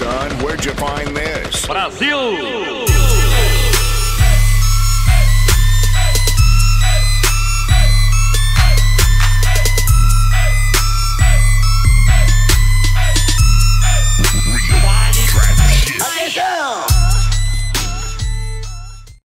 son, where'd you find this? Brazil.